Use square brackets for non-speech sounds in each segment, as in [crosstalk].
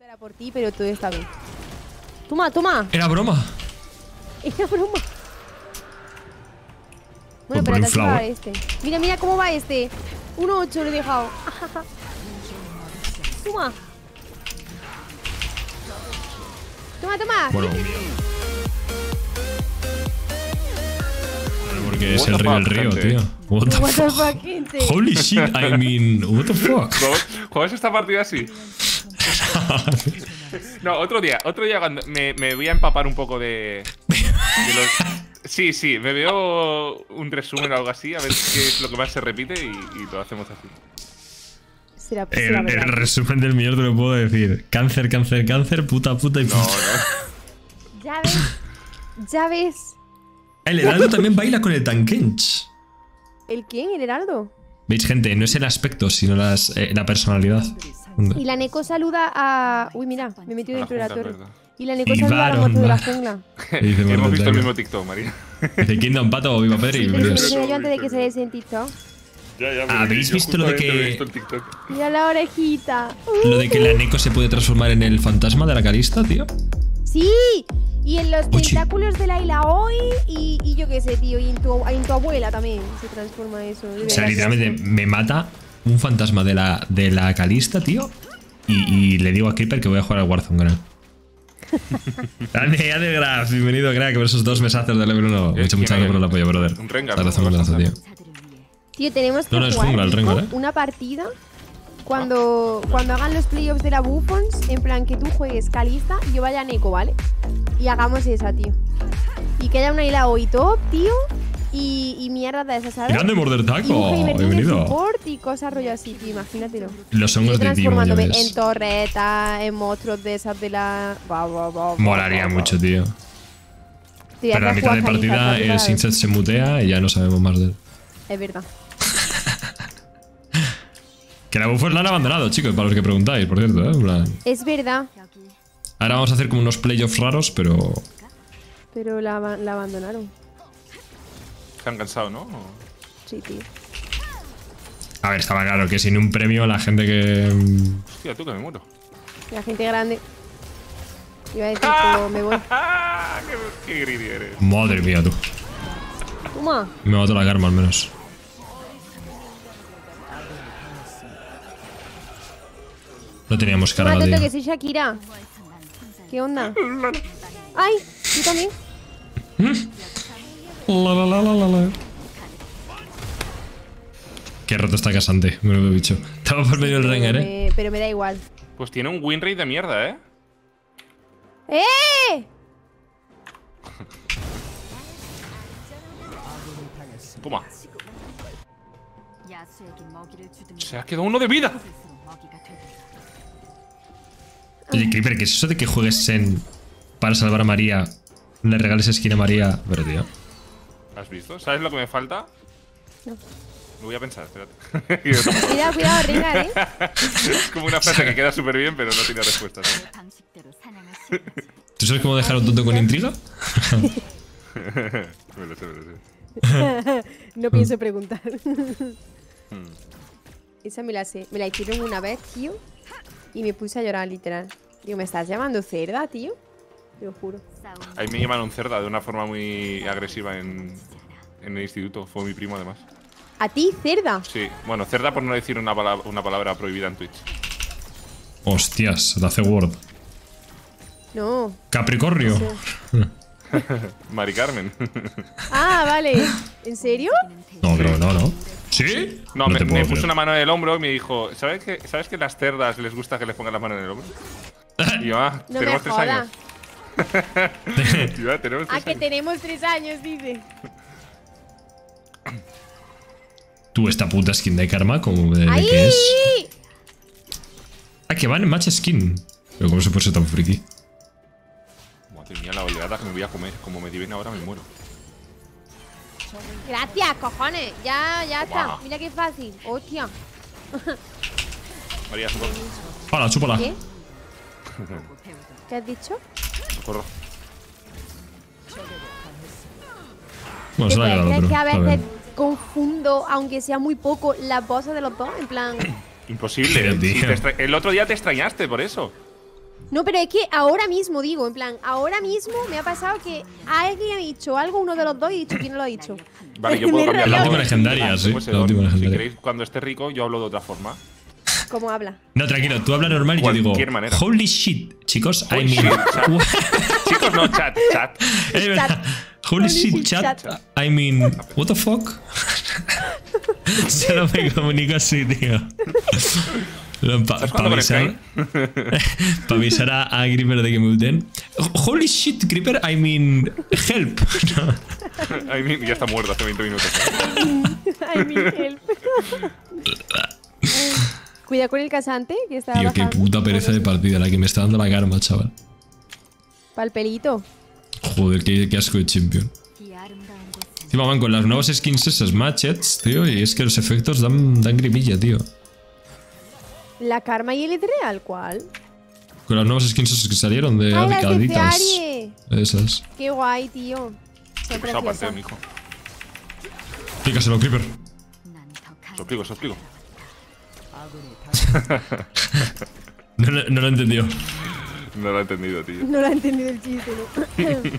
Era por ti, pero todo está bien. Toma, toma. Era broma. Era broma. Bueno, pero te va este. Mira, mira cómo va este. 1-8 lo he dejado. Toma. Toma, toma. Bueno. Porque es What el the río del fuck, río, gente. tío. What the What the fuck? fuck, gente. Holy shit, I mean, what the fuck? [laughs] ¿Juegas- ¿Juegas esta partida así? [laughs] No, otro día, otro día cuando me, me voy a empapar un poco de, de los- Sí, sí, me veo un resumen o algo así, a ver qué es lo que más se repite y, y lo hacemos así. Será, El, el resumen del millón te lo puedo decir. Cáncer, cáncer, cáncer, puta, puta y No, puta. no. Ya ves. Ya ves. El Heraldo también baila con el Tankench. ¿El quién? ¿El Heraldo? ¿Veis, gente? No es el aspecto, sino las, eh, la personalidad. Y la Neko saluda a. Uy, mira, me he metido dentro de la torre. Y la Neko saluda a la moto de la jungla. [laughs] [laughs] Dice Hemos visto el mismo TikTok, María. [laughs] Dice Kingdom Pato, viva Pedri. Sí, pero yo antes de que se en TikTok. Ya, ya, Ah, ¿Habéis visto lo de que- he visto el TikTok. Mira la orejita. Lo de que la Neko se puede transformar en el fantasma de la Calista, tío. ¡Sí! Y en los Oye. tentáculos de Laila hoy y, y yo qué sé, tío. Y en tu, en tu abuela también se transforma eso. de O sea, literalmente me mata un fantasma de la, de la Calista, tío. Y, y le digo a Creeper que voy a jugar al Warzone con él. [laughs] Grande, Ade Graf, bienvenido, crack, por esos dos mesazos de level 1. Eh, Muchas, muchas ¿quién gracias por el apoyo, brother. Un Rengar, tío. Tío, tenemos que No, no, es jugar jungla el Nico, Rengar, ¿eh? una partida cuando, cuando hagan los playoffs de la Buffons. En plan, que tú juegues Calista y yo vaya a Neko, ¿vale? Y hagamos esa, tío. Y que haya una isla hoy top, tío. Y, y mierda de esas, ¿sabes? Grande Border Y Taco, Heimerdinger bienvenido. support y cosas rollo así, tío, imagínatelo. Los hongos de transformándome en ves. torreta, en monstruos de esas de la. Buah, Molaría mucho, tío. Tío, Pero a mitad de partida el. Sinset se mutea y ya no sabemos más de él. Es verdad. [laughs] Que la Buffer la han abandonado, chicos, para los que preguntáis, por cierto, ¿eh? Es verdad, Ahora vamos a hacer como unos playoffs raros, pero. pero la abandonaron. Se han cansado, ¿no? Sí, tío. A ver, estaba claro que sin un premio la gente que. mm, Hostia, tú que me muero. La gente grande. Iba a decir, pero me voy. [laughs] ¡Ah! ¡Qué, qué greedy eres! Madre mía, tú. Toma. Me mató la karma al menos. No teníamos tonto, tío. que soy Shakira. ¿Qué onda? [laughs] ¡Ay! ¿Tú también? La, la, la, la, la, la. Qué roto está casante, me lo he dicho. Estaba por medio del Rengar, eh. Pero me da igual. Pues tiene un win rate de mierda, ¿eh? ¡Eh! [laughs] Toma. Se ha quedado uno de vida. Oye, Creeper, ¿qué es eso de que juegues en para salvar a María? Le regales skin a María, pero tío. ¿Has visto? ¿Sabes lo que me falta? No. Lo voy a pensar, espérate. [laughs] cuidado, cuidado, Ringar, ¿eh? [laughs] es como una frase que queda súper bien, pero no tiene respuesta, ¿no? ¿Tú sabes cómo dejar un tonto con intriga? [laughs] no pienso preguntar. Hmm. Esa me la sé. Me la hicieron una vez, tío. Y me puse a llorar, literal. Digo, ¿me estás llamando cerda, tío? te lo juro. A mí me llamaron cerda de una forma muy agresiva en, el instituto. Fue mi primo, además. ¿A ti, cerda? Sí, bueno, cerda por no decir una, palabra, prohibida en Twitch. Hostias, la hace Word. No. Capricornio. No. [laughs] Mari Carmen. [laughs] ah, vale. ¿En serio? No, creo que no, ¿no? ¿Sí? No, me, puso una mano en el hombro y me dijo, ¿sabes que, ¿sabes que las cerdas les gusta que les pongan la mano en el hombro? [laughs] Y yo, ah, no tenemos tres años. Y yo, "Ah, tenemos Ah, que años. tenemos tres años, dice. Tú, esta puta skin de karma, como de, de ¡Ahí! qué es. Ah, que van en match skin. Pero como se puede ser tan friki. Madre mía, la oleada que me voy a comer. Como me di bien ahora, me muero. Gracias, cojones. Ya, ya está. Mira qué fácil. Hostia. María. ¡Hala, chúpala! ¿Qué? ¿Qué has dicho? Socorro. Bueno, se la ha ¿Crees quedado, pero. que a está veces bien. confundo, aunque sea muy poco, las voces de los dos? En plan. [clears throat] Imposible. Pero, Si tío. te extra- el otro día te extrañaste por eso. No, pero es que ahora mismo digo, en plan, ahora mismo me ha pasado que alguien ha dicho algo, uno de los dos, y he dicho, ¿quién no lo ha dicho? [laughs] Vale, yo [laughs] puedo he cambiar La rayado. última legendaria, sí. La última Si legendaria. queréis, cuando esté rico, yo hablo de otra forma. ¿Cómo habla? No, tranquilo, tú hablas normal y yo digo. Cualquier manera. Holy shit, chicos, I Holy mean. shit, chat. [laughs] Chicos, [laughs] no, chat, chat. Es verdad. Holy Holy shit, chat. chat. I mean, what the fuck? [laughs] Solo me comunico así, tío. Para ¿Sabes cuándo avisar, [laughs] pa avisar a, a Creeper de que me ulten. Holy shit, Creeper, I mean, help. No. Ay, mi- ya está muerto hace 20 minutos. Ay, mi help. Cuida con el casante, que está Tío, qué bajando. puta pereza de partida la que me está dando la karma, chaval. Pa'l pelito. Joder, qué, asco de champion. Encima van con las nuevas skins esas matchets, tío, y es que los efectos dan, dan grimilla, tío. ¿La Karma y el real cuál? Con las nuevas skins esas que salieron de Ay. Esas. Qué guay, tío. Qué pues parte, Creeper. Se lo explico, se lo explico. [laughs] no, no, no lo entendió. No lo he entendido, tío. No lo ha entendido el chiste, ¿no? [laughs]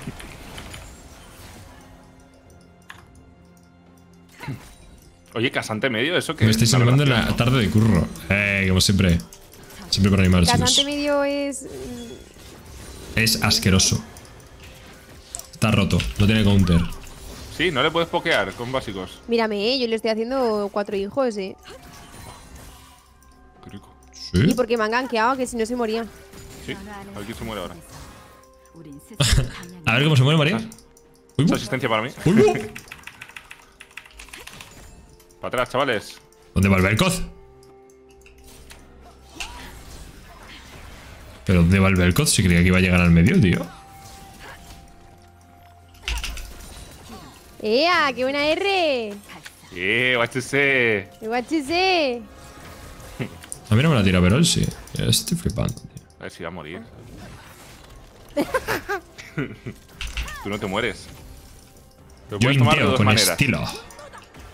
Oye, casante medio, eso que. Me estáis la hablando en la tarde de curro. Eh, como siempre. Siempre para animar, Casante chicos. medio es. mm, Es asqueroso. Está roto, no tiene counter. Sí, no le puedes pokear con básicos. Mírame, eh, yo le estoy haciendo cuatro hijos, eh. Qué rico. Y ¿Sí? porque me han gankeado, que si no se moría. A ver quién se muere ahora. [laughs] a ver cómo se muere, María. Uy, Mucha asistencia para mí. Uy, [laughs] para atrás, chavales. ¿Dónde va el Belcoz? ¿Pero dónde va el Belcoz? Si creía que iba a llegar al medio, tío. ¡Ea! ¡Qué buena R! ¡Eh! ¡Watch to. A mí no me la tira, pero él sí. Estoy flipando. A ver si va a morir. [laughs] [laughs] Tú no te mueres. Lo Yo puedes tomar de dos con maneras. estilo.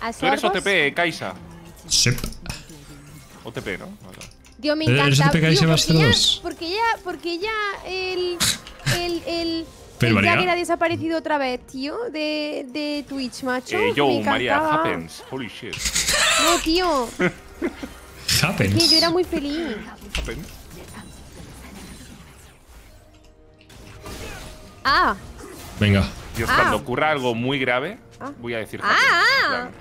¿A Tú eres? OTP, Kaisa. Sep. OTP, ¿no? Vale. Dios, me ¿Eres encanta. OTP que Tío, se va a hacer porque ya, dos? porque ya, porque ya el, [laughs] el, el, Pero el. Jagger ha desaparecido otra vez, tío, de, de Twitch, macho. Eh, yo, me María, encantaba. happens. Holy shit. No, tío, Happens. que yo era muy feliz. Happens. Ah, Venga. Dios, Ah. cuando ocurra algo muy grave, Ah. voy a decir Ah, happens.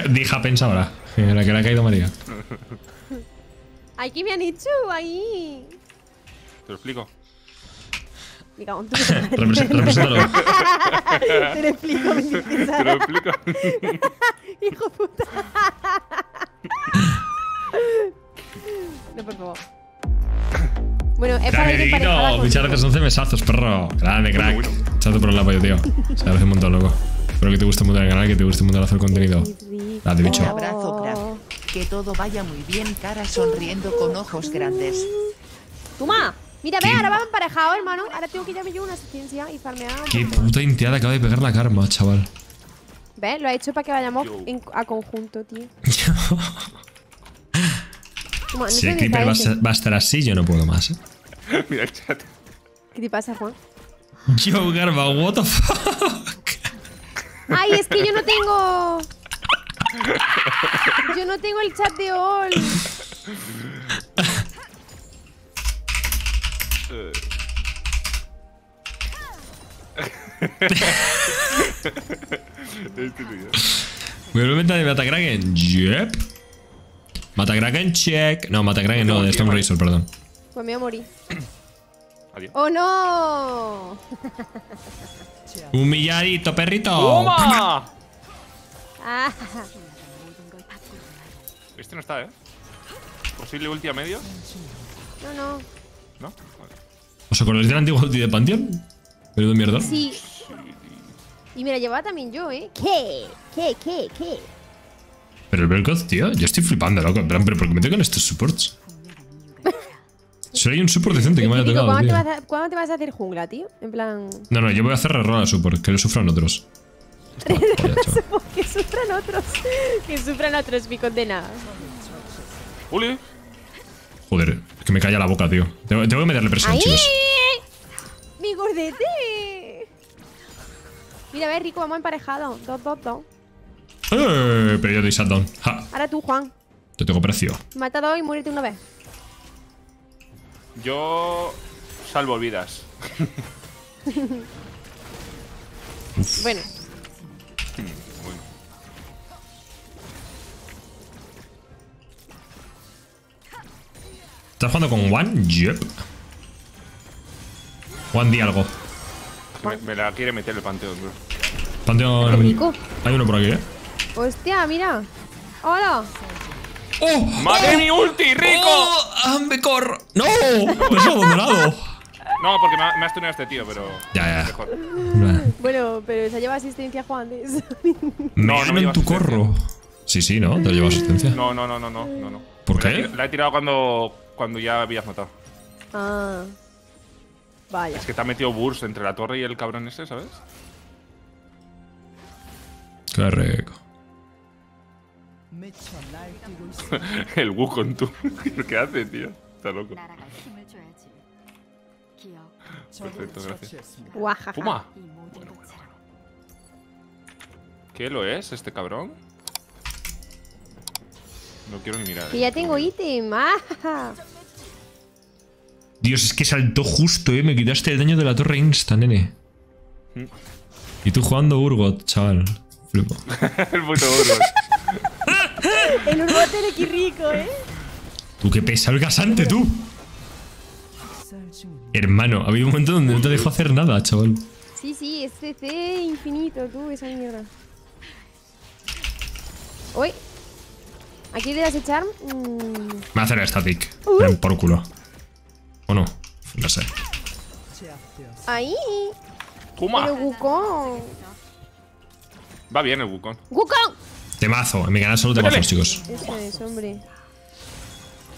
ah. Di Happens ahora. En la que le ha caído María. ay, ¿qué me han hecho ahí? Te lo explico. Tu [laughs] Represe- Represéntalo. [laughs] Te lo explico, mi Te lo explico. [laughs] Hijo puta. No, por favor. Bueno, es para ir emparejada Muchas gracias, 11 mesazos, perro. Grande, crack. Bueno, bueno. Échate por el apoyo, tío. Se agradece un montón, loco. Espero que te guste mucho el canal, que te guste mucho hacer contenido. Grande, bicho. Un abrazo, crack. Que todo vaya muy bien, cara sonriendo con ojos grandes. Toma. Mira, ve, ahora vamos emparejado, hermano. Ahora tengo que llamarme yo una asistencia y farmear. Qué puta inteada acaba de pegar la karma, chaval. ¿Ves? Lo ha hecho para que vayamos en- a conjunto, tío. [laughs] Toma, no si el Creeper va a, ese. ser- va a estar así, yo no puedo más, eh. [laughs] Mira el chat. ¿Qué te pasa, Juan? Yo, Garba, what the fuck. Ay, es que yo no tengo. Yo no tengo el chat de all. ¿Vuelve venta de Matakraken? Yep. Matakraken, check. No, Matakraken no, de Storm Razor, perdón. Pues me voy a morir. Adiós. ¡Oh, no! Humilladito, perrito. ¡Toma! [laughs] Ah. Este no está, ¿eh? ¿Posible ulti a medio? No, no. ¿No? ¿Os acordáis de la antigua ulti de Pantheon? Periodo mierda. Sí. Y me la llevaba también yo, ¿eh? ¿Qué? ¿Qué? ¿Qué? ¿Qué? Pero el Belgoth, tío, yo estoy flipando, loco. Pero, pero ¿por qué me tengo estos supports? Sería un support decente que me haya tocado. ¿cuándo. Te vas a, hacer jungla, tío? En plan. No, no, yo voy a hacer rerol a support, que lo sufran otros. [laughs] Que sufran otros. Que sufran otros, mi condena. Uli. Joder, es que me calla la boca, tío. Tengo, que meterle presión, ¡Mi gordete! Mira, a ver, Rico, vamos emparejado. Dos, dos, dos. Eh, pero yo doy shutdown. Ahora tú, Juan. Te tengo precio. Mata dos y muérete una vez. Yo salvo vidas. Bueno, [laughs] Bueno. ¿Estás jugando con One? Yep. One di algo. Me, me la quiere meter el panteón, bro. Panteón. Hay uno por aquí, ¿eh? hostia, mira. ¡Hola! ¡Oh! ¡Madre mi ulti, rico! ¡Oh! ¡Ambecor! ¡No! ¡Me has abandonado! No, porque me, ha- me has tuneado este tío, pero. Ya, ya. Mejor. Bueno, pero se lleva asistencia Juan de eso. [laughs] Me No, me en lleva tu asistencia. corro. Sí, sí, ¿no? Te llevo asistencia. No, no, no, no, no, no. ¿Por La he qué? La he tirado cuando, cuando ya habías matado. ah. Vaya. Es que te ha metido burst entre la torre y el cabrón ese, ¿sabes? Qué rico. [laughs] El Wukong, tú. [laughs] ¿Qué hace, tío? Está loco. Perfecto, gracias. ¡Fuma! Bueno, ¿Qué lo es, este cabrón? No quiero ni mirar. Que ya eh, tengo ítem. Ah. Dios, es que saltó justo, eh. Me quitaste el daño de la torre insta, nene. Mm. Y tú jugando Urgot, chaval. Flipo. [laughs] el puto Urgot. El urbote de qué rico, ¿eh? Tú qué pesado el gasante, tú. Hermano, ha habido un momento donde no te dejo hacer nada, chaval. Sí, sí, es CC infinito, tú, esa mierda. Uy. Aquí le das echar. Mm, Me va a hacer el static. Ven por culo. ¿O no? No sé. ahí. ¡Puma! Pero Wukong. Va bien el Wukong. ¡Wukong! Temazo. En mi canal solo temazos, chicos. Eso es, hombre.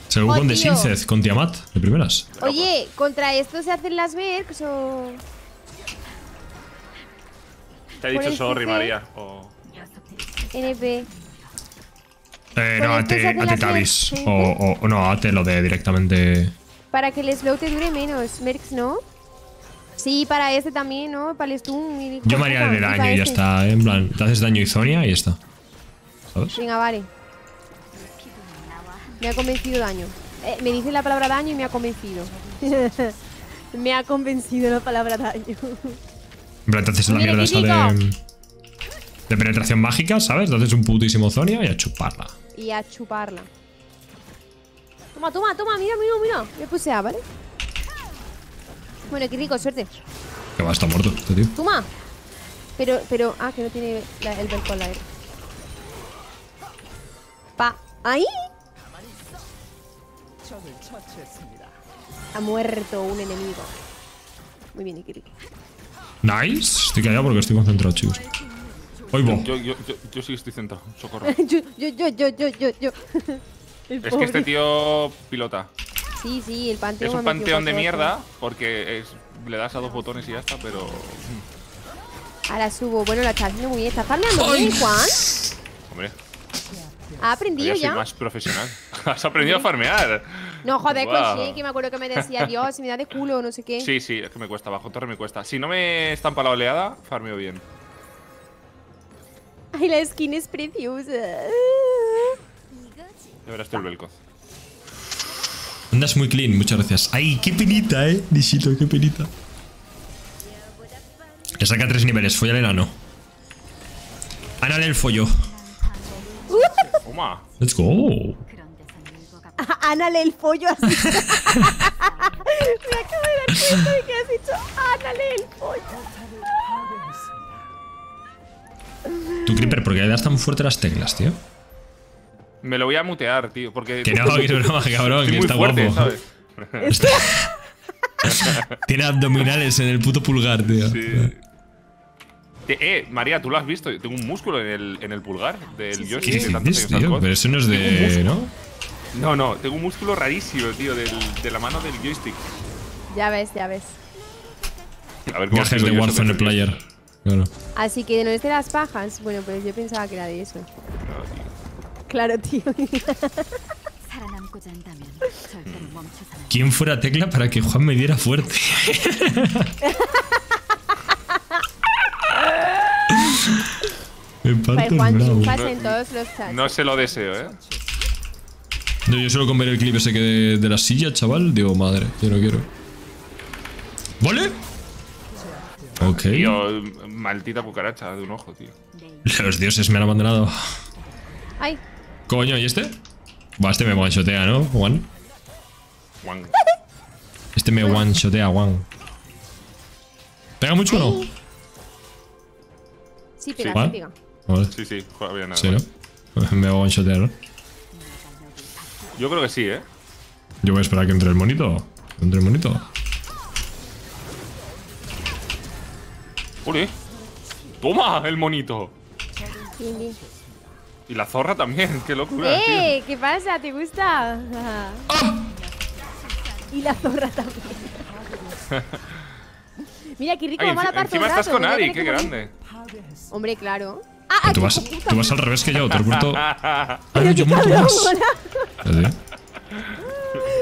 Se lo Oh, con de tío. Sinced con Tiamat, de primeras. Oye, ¿contra esto se hacen las Mercs o.? Te ha Por dicho sorry. María. O... Eh, NP? no, Pero esto ate, ate O, o, o no, ate lo de directamente. Para que el slow te dure menos. Mercs, ¿no? Sí, para este también, ¿no? Para el stun. y Yo me haría de daño y ya este. está. ¿eh? En plan, te haces daño y Zonia y ya está. ¿Sabes? Venga, vale. Me ha convencido daño. Eh, me dice la palabra daño y me ha convencido. [laughs] me ha convencido la palabra daño. En plan, te haces la mierda de. De penetración mágica, ¿sabes? Haces un putísimo Zonia y a chuparla. y a chuparla. Toma, toma, toma, mira, mira, mira. Me puse A, ¿vale? Bueno, qué rico, suerte. Que va, está muerto este tío. Toma. Pero, pero, ah, que no tiene la- el balcón la. ¡Ahí! Ha muerto un enemigo. Muy bien, Ikiri. Nice. Estoy callado porque estoy concentrado, chicos. Oigo. Yo, yo, yo, yo sí estoy centrado. Socorro. [laughs] yo, yo, yo, yo, yo, yo, [laughs] Es que este tío pilota. Sí, sí, el panteón. Es un panteón de mierda porque es, le das a dos botones y ya está, pero. Ahora subo. Bueno, la está haciendo muy bien. ¿Estás farmeando bien, Juan? Hombre, ¿Ha aprendido yo soy ya? más profesional. [laughs] Has aprendido a farmear. No, joder, Guau. con me acuerdo que me decía, [laughs] Dios, me da de culo, no sé qué. Sí, sí, es que me cuesta. Bajo torre me cuesta. Si no me estampa la oleada, farmeo bien. Ay, la skin es preciosa. Ya verás tú el Belcoz. Andas muy clean, muchas gracias. Ay, qué penita, eh. Nisito, qué penita. Le saca tres niveles, folla el enano. Anale el follo. Toma. Let's go. [laughs] A Ánale el pollo así. [laughs] Me acabo de dar cuenta de que has dicho Ánale el pollo. Tú, Creeper, ¿por qué le das tan fuerte las teclas, tío? Me lo voy a mutear, tío, porque... Que no, que [laughs] es broma, cabrón, que está fuerte, guapo. Este- Tiene abdominales en el puto pulgar, tío. Eh, María, ¿tú lo has visto? Tengo un músculo en el, en el pulgar del sí, Yoshi. Sí. De tío? Pero eso no es de. ¿No? No, no, tengo un músculo rarísimo, tío, del, de la mano del joystick. Ya ves, ya ves. A ver cómo Gajes de Warzone Player. Claro. Así que no es de las pajas. Bueno, pues yo pensaba que era de eso. Claro, tío. ¿Quién fuera tecla para que Juan me diera fuerte? [laughs] me Para parto el Juan bravo. triunfas en todos los chats. No se lo deseo, ¿eh? No, yo solo con ver el clip ese que de, de la silla, chaval, digo, madre, yo no quiero. ¿Vale? Ok. Tío, maldita cucaracha de un ojo, tío. Los dioses me han abandonado. Ay, Coño, ¿y este? Va, este me one-shotea, ¿no, Juan? Juan. Este me one-shotea, Juan. ¿Pega mucho o no? Sí, pega, sí, pega. Vale. Sí, sí, bien, nada. Sí, ¿no? [laughs] Me va a one-shotear, ¿no? Yo creo que sí, ¿eh? Yo voy a esperar a que entre el monito. Entre el monito. ¡Uli! ¡Toma el monito! Bien, bien. Y la zorra también, [laughs] qué locura, tío. ¡Eh! ¿Qué pasa? ¿Te gusta? Y la zorra también. [laughs] Mira, qué rico, Ay, vamos a la parte encima estás rato, con voy Ari, qué grande. Hombre, claro. ¡Ah! Tú vas, tú vas al revés que yo, te vuelto. Ah, no, yo muerto. [laughs]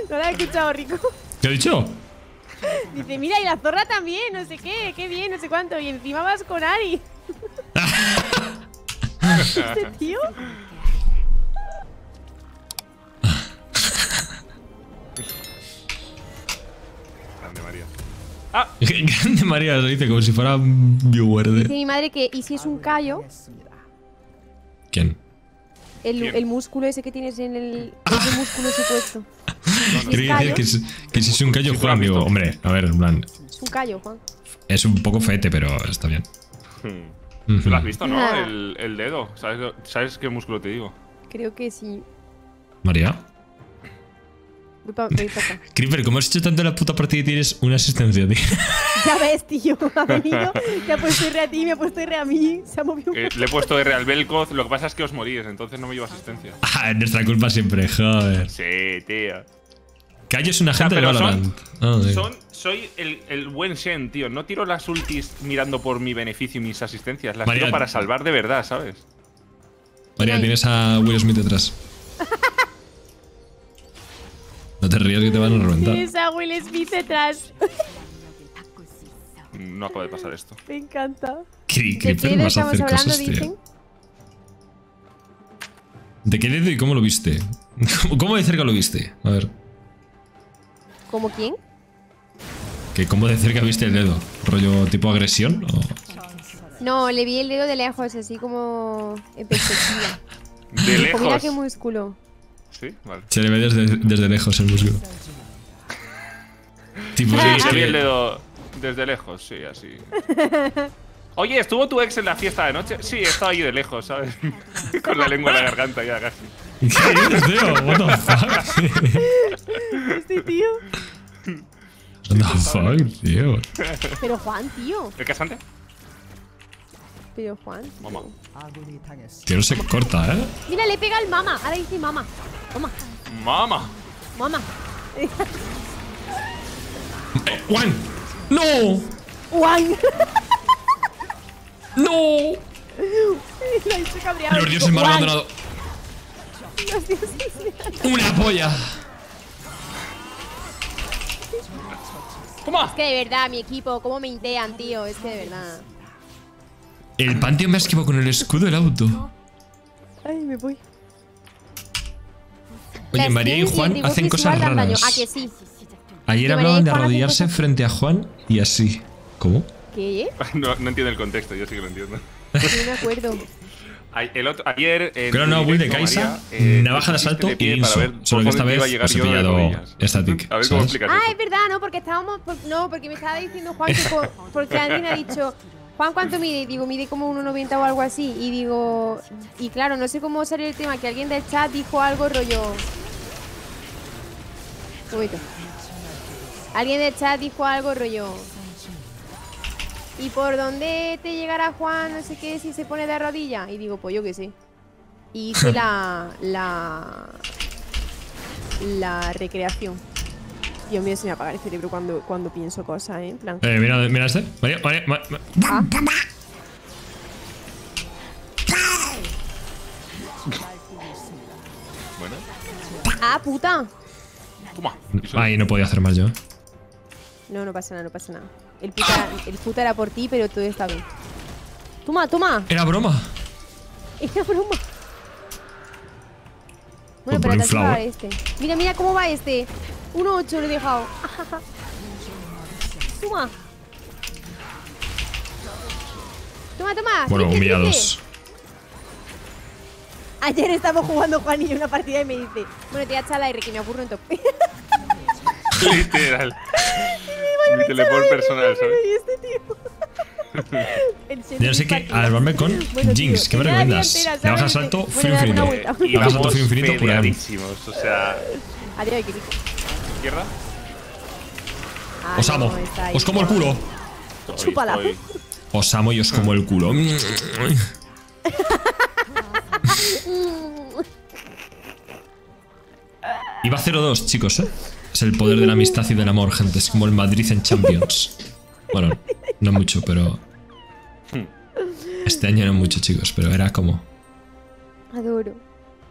No lo he escuchado, Rico. ¿Qué ha dicho? Dice, mira, y la zorra también, no sé qué, qué bien, no sé cuánto. Y encima vas con Ari. [laughs] [laughs] este tío. [laughs] Grande María lo dice como si fuera un viewer Dice de. mi madre que, ¿y si es un callo? ¿Quién? El, ¿Quién? el músculo ese que tienes en el. [laughs] Ese músculo supuesto. Quería decir que, es- que si es un callo Juan, digo, hombre, a ver, en plan, Es un callo, Juan. es un poco fete, pero está bien. Hmm. ¿Tú lo has visto, no? Ah. El, el dedo. ¿Sabes, ¿Sabes qué músculo te digo? Creo que sí. María. Voy pa, voy pa acá. [laughs] Creeper, ¿cómo has hecho tanto la puta partida y tienes una asistencia, tío? [laughs] Ya ves, tío. [laughs] Ha venido, te ha puesto R a ti, me ha puesto R a mí. Se ha movido un Eh, le he puesto R al Belkoz, lo que pasa es que os morís, entonces no me llevo asistencia. Ah, es nuestra culpa siempre, joder. Sí, tío. Callo es una sea, gente de pero son- Valorant. Ah. Son, soy el, el buen Shen, tío. No tiro las ultis mirando por mi beneficio y mis asistencias. Las María- tiro para salvar de verdad, ¿sabes? María, tienes a Will Smith detrás. rías que te van a reventar. Will Smith detrás. No acaba de pasar esto. Me encanta. ¿Qué, qué ¿De qué vas a hacer cosas, hablando, ¿De qué dedo y cómo lo viste? [laughs] ¿Cómo, de cerca lo viste? A ver. ¿Cómo quién? ¿Que cómo de cerca viste el dedo? ¿Rollo tipo agresión? No, le vi el dedo de lejos, así como en perspectiva. De lejos. Mira qué músculo. Sí, vale. Se le ve desde, desde lejos el músculo. [laughs] tipo, Sí, es le vi que- el dedo desde lejos, sí, así. [laughs] Oye, ¿estuvo tu ex en la fiesta de noche? Sí, estaba ahí de lejos, ¿sabes? [laughs] Con la lengua en la garganta ya casi. ¿Qué dices, tío? What the fuck? Este tío. What the fuck, tío? Pero Juan, tío. ¿El casante? Pero Juan. Mamá. Tío, no se corta, ¿eh? Mira, le pega al mama. Ahora dice mama. Toma, ¡Mama! mama. ¡Juan! ¡No! Juan. ¡No! Lo hizo cabreado. Los dioses me han abandonado. Los dioses ¡Una polla! ¡Toma! Es que de verdad, mi equipo, cómo me intean, tío. Es que de verdad. El Pantheon me ha esquivado con el escudo del auto. Ay, me voy. Oye, María y Juan hacen cosas raras. Ah, que sí. Ayer Que hablaban de arrodillarse cosas- frente a Juan y así. ¿Cómo? ¿Qué? [laughs] No, no entiendo el contexto, yo sí que lo entiendo. No me acuerdo. [laughs] El otro, ayer. en Pero no, tu Will de Kaisa, eh, navaja de asalto de y para Inso. ver Solo que esta a vez llegar os he pillado static, A ver cómo explicas Ah, eso. es verdad, ¿no? Porque estábamos. por- no, porque me estaba diciendo Juan que. porque me ha dicho. Juan, ¿cuánto mide? Y Digo, mide como 1,90 o algo así. Y digo. Y claro, no sé cómo salió el tema. Que alguien del chat dijo algo rollo. Momento. Alguien del chat dijo algo rollo. ¿Y por dónde te llegará Juan? No sé qué, si se pone de rodilla. Y digo, pues yo qué sé. Y hice [laughs] la. la. la recreación. Dios mío, se me apaga el cerebro cuando, cuando pienso cosas, ¿eh? En plan. Eh, mira, mira este. María, María, Ma- Ma- Ah, Bueno, Ah, puta. Toma. Ahí no podía hacer más yo. No, no pasa nada, no pasa nada. El puta, el puta era por ti, pero todo está bien. Toma, toma. Era broma. Era broma. Bueno, pero te inflado, va este. Mira, mira cómo va este. 1-8 lo he dejado. Toma. Toma, toma. Bueno, humillados. Ayer estamos jugando Juan y yo una partida y me dice, bueno, te voy a echar la R que me aburro en top. [laughs] Literal. Mi teleport personal, ¿sabes? Y este tío. [laughs] Yo no sé qué. partida. A ver, vamos con Bueno, Jinx. tío, ¿Qué me que la recomiendas? entera, Le bajas ¿sabes? salto, Bueno, frío una infinito. vuelta. Y Bajas salto frío infinito por ahí. peleadísimos, O sea, Adiós, que rico. izquierda. Ah, Os amo. no. Os como el culo. Estoy, Chúpala. estoy. Os amo y os como el culo. [laughs] Iba 0-2, chicos, ¿eh? Es el poder de la amistad y del amor, gente. Es como el Madrid en Champions. Bueno, no mucho, pero. Este año no mucho, chicos, pero era como. Adoro.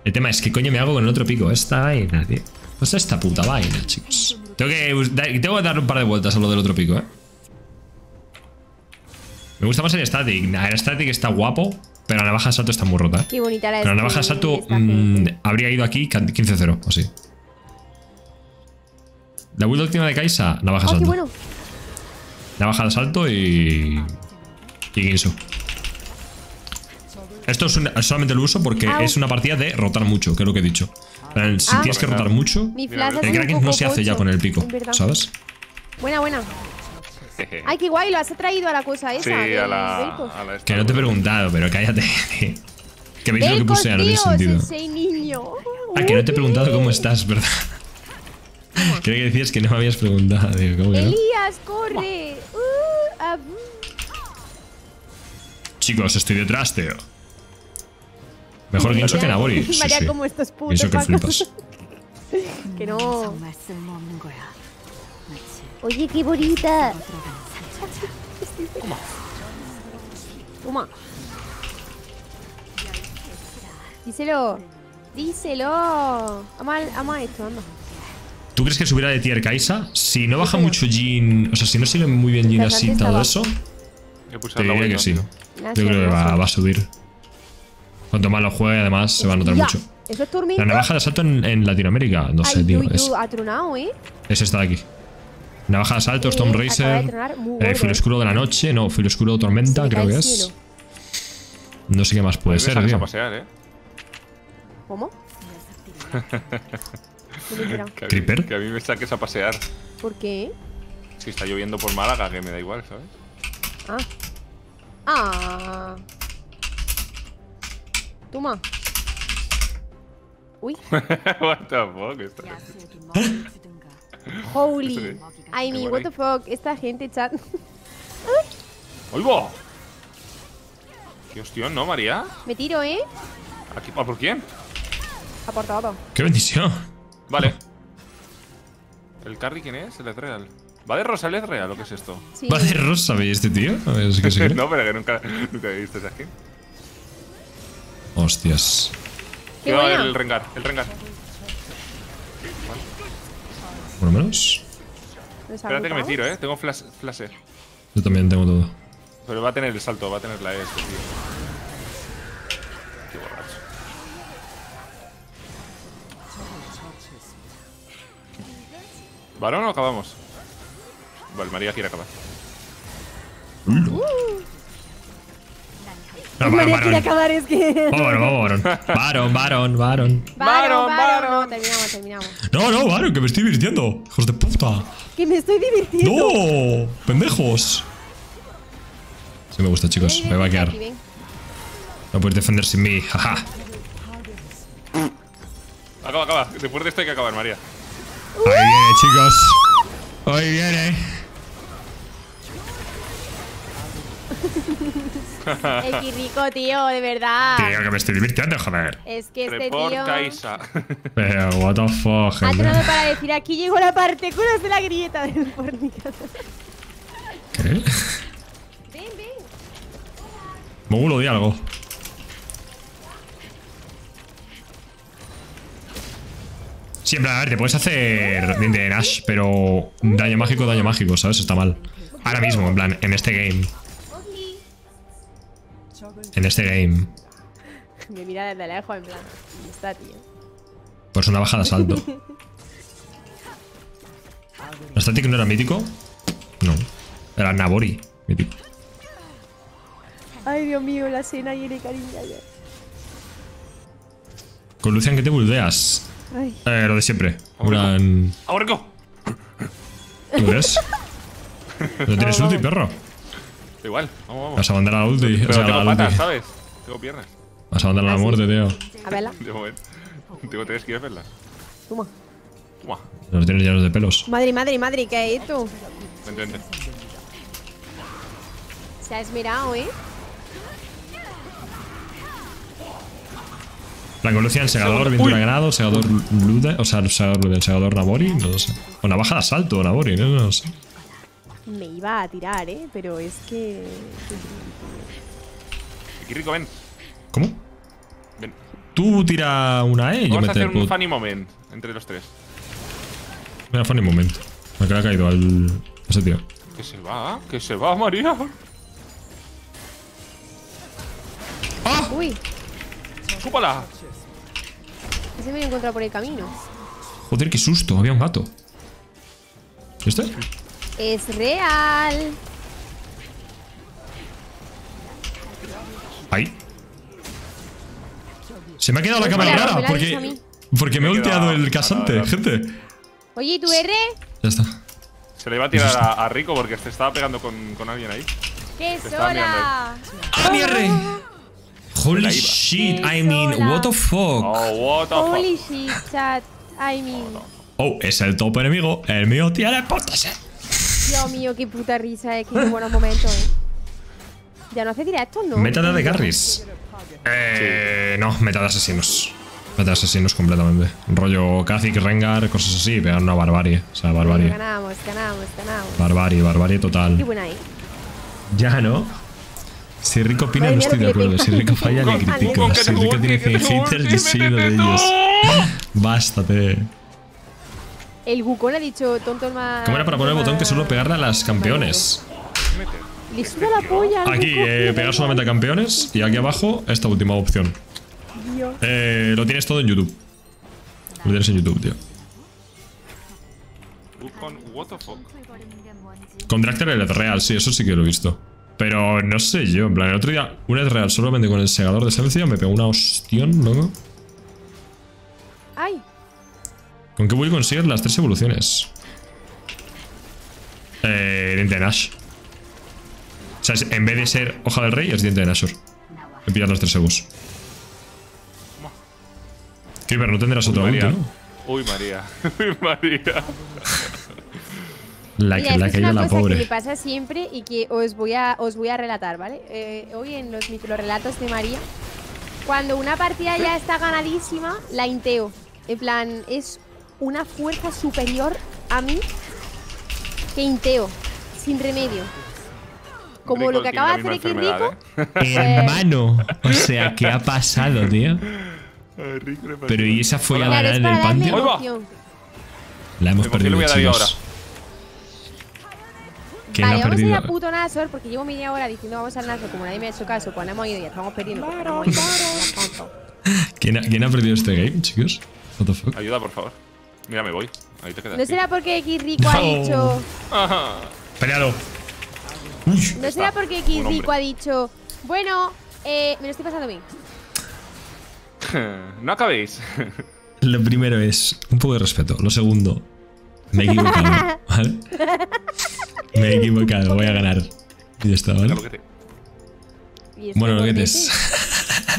El tema es, ¿qué coño me hago con el otro pico? Esta vaina, tío. Pues esta puta vaina, chicos. Tengo que, tengo que dar un par de vueltas a lo del otro pico, ¿eh? Me gusta más el static. Nah, El static está guapo, pero la navaja de salto está muy rota. ¿eh? Qué bonita la Pero la navaja de salto mm, habría ido aquí 15-0, o así. La build última de Kaisa, navaja de Oh, qué salto. bueno. Navaja de salto y. Y Ginsu. Esto es una- solamente lo uso porque Au. es una partida de rotar mucho, que es lo que he dicho. Plan, Si Ah. tienes que rotar mucho, el Kraken no se hace ya con el pico. ¿sabes? Buena, buena. [laughs] Ay, qué guay, lo has traído a la cosa esa. Sí, del a la. Velcos. A la esta, Que no te he preguntado, pero cállate. [laughs] que veis lo que puse, no tiene sentido. niño. Ah, que no te he preguntado cómo estás, ¿verdad? Creo que decías que no me habías preguntado. Digo, ¿cómo que no? Elías, corre. Uh. Chicos, estoy detrás, tío. Mejor Ginsu que Nabori. [laughs] Sí, María, sí. como estos putos. Que flipas. Que no. Oye, qué bonita. Toma. Toma. Díselo. Díselo. Ama, esto, anda. ¿Tú crees que subirá de tier Kaisa? Si no baja mucho Jin, o sea, si no sirve muy bien Jin así todo eso, te diría que sí. Yo creo que va, a subir. Cuanto más lo juegue, además, se va a notar mucho. ¿Eso es La navaja de asalto en, Latinoamérica, no sé, tío. Es, ¿eh? es esta de aquí. Navaja de asalto, Eh, Racer, eh, Filo. Oscuro de la Noche, no, Filo Oscuro de Tormenta, me creo que es. cielo. No sé qué más puede ser, tío. pasear, eh. ¿Cómo? [laughs] Que a mí- ¿Creeper? Que a mí me saques a pasear. ¿Por qué? Si está lloviendo por Málaga, que me da igual, ¿sabes? Ah. Ah. Toma. Uy. [laughs] What the fuck? Holy. I mean, what the fuck. Esta gente, chat. [laughs] ¡Oy, va! ¡Qué hostión, ¿no, María? Me tiro, ¿eh? Aquí, ¿a por quién? A por todo. ¡Qué bendición! Vale. ¿El carry quién es? El Ezreal. ¿Va de rosa el Ezreal o qué es esto? Sí. ¿Va de rosa, veis este tío? A ver, es que [laughs] no, pero que nunca, nunca he visto esa skin. Hostias. Qué buena. el Rengar, el Rengar. Por lo menos. ¿Nos Espérate que me tiro, eh. Tengo flash, flash. Yo también tengo todo. Pero va a tener el salto, va a tener la E este, tío. Qué borracho. ¿Varón o acabamos? Vale, María quiere acabar. No, María varón, quiere varón. acabar, es que. Vamos, varón, varón. Varón, varón, varón. Varón, Varón, varón. varón. No, terminamos, terminamos. No, no, varón, que me estoy divirtiendo. Hijos de puta. Que me estoy divirtiendo. ¡No! ¡Pendejos! Sí me gusta, chicos. Me va a quedar. Aquí. No puedes defender sin mí. Jaja. Acaba, acaba. Después de esto hay que acabar, María. Ahí viene, chicos. Ahí viene. Es que rico, tío, de verdad. Tío, que me estoy divirtiendo, joder. Es que este Report tío. Kaisa. Pero, what the fuck, Ha tronado para decir aquí llegó la parte culos de la grieta del fornicador. ¿Qué? Ven, ven. Mogulo, di algo. Sí, en plan, a ver, te puedes hacer de Nash, pero daño mágico, daño mágico, ¿sabes? Está mal. Ahora mismo, en plan, en este game. En este game. Me mira desde lejos, en plan. ¿Dónde está, tío? Pues una baja de asalto. ¿No [laughs] Static no era mítico? No. Era Nabori, mítico. Ay, Dios mío, la cena y el cariño ya. Con Lucian, ¿qué te buldeas? Ay. Eh, lo de siempre. Plan, ¡Ahorco! ¿Tú ves? [laughs] No tienes ulti, perro. Da Igual, vamos, vamos. Vas a mandar a la ulti. o Pero sea, tengo la patas, ulti. ¿sabes? Tengo piernas. Vas a mandar a la muerte, tío. A verla. De momento. Tengo tres, ¿quieres verlas? Toma. Toma. Los tienes llenos de pelos. Madre, madre, madre, ¿qué es esto? Vente, vente. Se ha esmerado, ¿eh? plan, con Lucian, segador, Uy. pintura ganado, segador Lude, o sea, segador Lude, segador Nabori, no lo sé. O una baja de asalto, Nabori, no, no lo sé. Me iba a tirar, ¿eh? Pero es que... Aquí rico, ven. ¿Cómo? Ven. Tú tira una E y yo Vamos me a hacer un funny moment entre los tres. Mira, funny momento. Me queda caído al. Ese tío. Que se va, que se va, María. Uy, ¡Chúpala! ese me lo he encontrado por el camino. Joder, qué susto, había un gato. ¿Este? Es real. Ahí. Se me ha quedado la cámara rara me porque. mí. Porque me he Me he ulteado el casante, gente. Oye, ¿y tu R? Ya está. Se le iba a tirar a, a Rico porque se estaba pegando con, con alguien ahí. ¡Qué sola! ¡Ah, mi R! Holy iba. shit, I mean, sola. what the fuck. Oh, what the fuck. Holy shit, chat. I mean, Oh, es el top enemigo. El mío tiene putas, eh. Dios mío, qué puta risa, eh. Qué buenos momentos, eh. Ya no hace directo, ¿no? Meta de carries. Eh. No, meta de asesinos. Meta de asesinos completamente. Rollo Kha'Zix, Rengar, cosas así. Pegar una barbarie. O sea, barbarie. Ganamos, ganamos, ganamos. Barbarie, barbarie Qué total. buena, eh. Ya, ¿no? Si Rico opina, no estoy de que acuerdo. Si. Rico falla, le critico. que Si Rico tiene que 100 tengo haters, yo soy uno de ellos. [laughs] Bástate. El Wukong ha dicho tonto el más. ¿Cómo era para poner el botón que solo pegarle a las campeones? Le suda la polla. al Aquí, eh, pegar solamente a campeones. Y aquí abajo, esta última opción. Dios. Eh, lo tienes todo en YouTube. Lo tienes en YouTube, tío. Con Dracter el real, sí, eso sí que lo he visto. Pero no sé yo, en plan, el otro día, un real solamente con el segador de esencia me pegó una ostión, ¿no? Ay, ¿Con qué voy a conseguir las tres evoluciones? Eh, diente de Nash. O sea, es- en vez de ser hoja del rey, es diente de Nashor. Me pillas las tres ebus. Creeper, no tendrás otra ulti, María. ¿no? Uy, María. Uy, María. [laughs] La, Mira, que, esto la es que ella una la cosa que me pobre. pasa siempre y que os voy a, os voy a relatar, ¿vale? Eh, hoy en los microrelatos de María, cuando una partida ya está ganadísima, la inteo. En plan, es una fuerza superior a mí que inteo, sin remedio. Como Rico lo que acaba la de hacer aquí Rico. ¿eh? [laughs] Hermano. O sea, ¿qué ha pasado, tío? [laughs] Pero ¿y esa fue a Claro, ganar es en para el darle Pantheon? Ahí va. emoción. La hemos ¿Por qué perdido, voy a dar yo chicos. ¿Quién Vale, la vamos a ir a puto Nasor porque llevo media hora diciendo vamos al Nasor. Como nadie me ha hecho caso, pues no hemos ido y ya estamos perdiendo. hemos ido. Tonto. [laughs] ¿Quién ha, quién ha perdido este game, chicos? What the fuck? Ayuda, por favor. Mira, me voy. Ahí te quedas. ¿No será porque X Rico ha dicho... Ajá. Uy. ¿No será porque X Un hombre. Rico ha dicho... Bueno, eh, me lo estoy pasando bien. [laughs] No acabéis. Lo primero es un poco de respeto. Lo segundo, me he equivocado. [laughs] ¿Vale? Me he equivocado, voy a ganar. Y ya está, ¿vale? Y Bueno, lo que te cornete- es.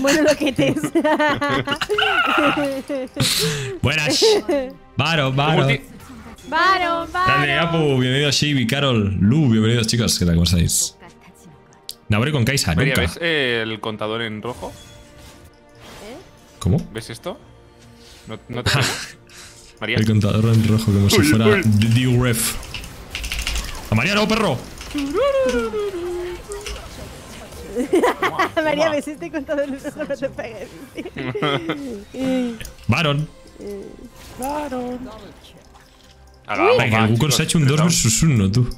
Bueno, lo que te es. [laughs] Buenas. Varo, varo. Multi- Varo, Dale, varo. Apu, bienvenido a Shibi, Carol, Lu, bienvenidos chicos, ¿qué tal? ¿Cómo estáis? Nabori con Kaisa, María, nunca. ¿ves el contador en rojo? ¿Cómo? ¿Ves esto? No, no te? [laughs] María. El contador en rojo, como si fuera uy. D-Ref. ¡A Mariano, perro! María, ¿ves este contador en rojo? No te pegues. Baron. Hagamos, Que el Wukong se ha hecho un 2 apretamos. versus 1, tú.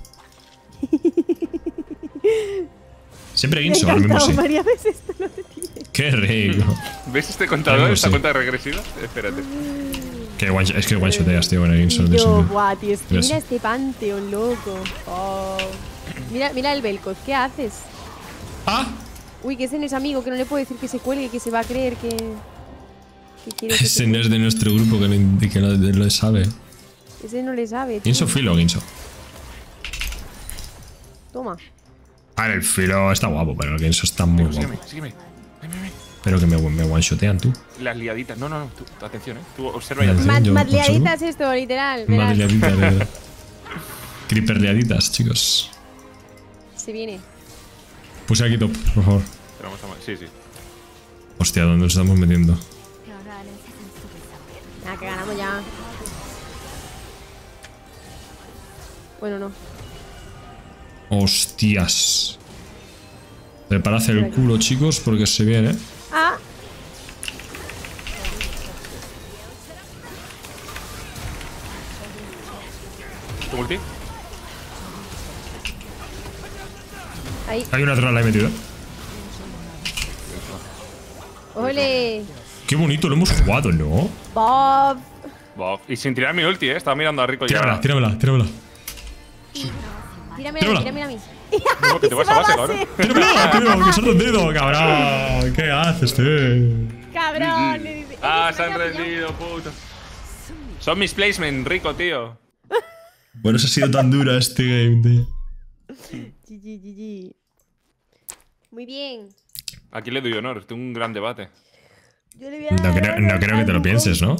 Siempre Me ha Ginso, ahora mismo sí. María, ¿ves esto? No te tires. Qué rico. ¿Ves este contador, esta cuenta regresiva? Espérate. Que one, es que one shoteas, tío, con el tiene Yo, buah, tío, es que Ves. mira este Pantheon, loco. Oh. Mira, mira el Belcos, ¿qué haces? ¡Ah! Uy, que ese no es amigo, que no le puedo decir que se cuelgue, que se va a creer que. que quiere que Ese no es de nuestro grupo que no, que no lo sabe. Ese no le sabe. tío. Ginso filo, Ginso. Toma. A ver, el filo está guapo, pero el Ginso está muy Sígueme, guapo. sígueme. Ven, ven, ven. Pero que me, me one shotean tú. Las liaditas. No, no, no. tú, atención, eh. Tú observa ya. Más, más liaditas esto, literal. Madre liaditas. [laughs] Creeper liaditas, chicos. Se viene. Puse aquí top, por favor. Sí, sí. Hostia, ¿dónde nos estamos metiendo? Ah, que ganamos ya. Bueno, no. Hostias. Preparad el culo, chicos, porque se viene. Ah. ¿Tu multi? Ahí. Hay una troll ahí metida. ¡Ole! Qué bonito, lo hemos jugado, ¿no? Bob. Bof. Y sin tirar mi ulti, eh. Estaba mirando a Rico ya. Tíramela, tíramela, tíramela. Tírame a mí, Tíramela. tírame a mí. No, que te [laughs] vas a base, cabrón. ¡Tíramela, [laughs] tío! ¡Que se ha rendido, cabrón! ¿Qué haces, tío? Cabrón. Ah, se han rendido, puto. Son mis placement, Rico, tío. Bueno, se ha sido tan dura este game, tío. [laughs] GG, GG. Muy bien. Aquí le doy honor. Tengo un gran debate. Yo le voy a No creo, no creo que te lo pienses, ¿no?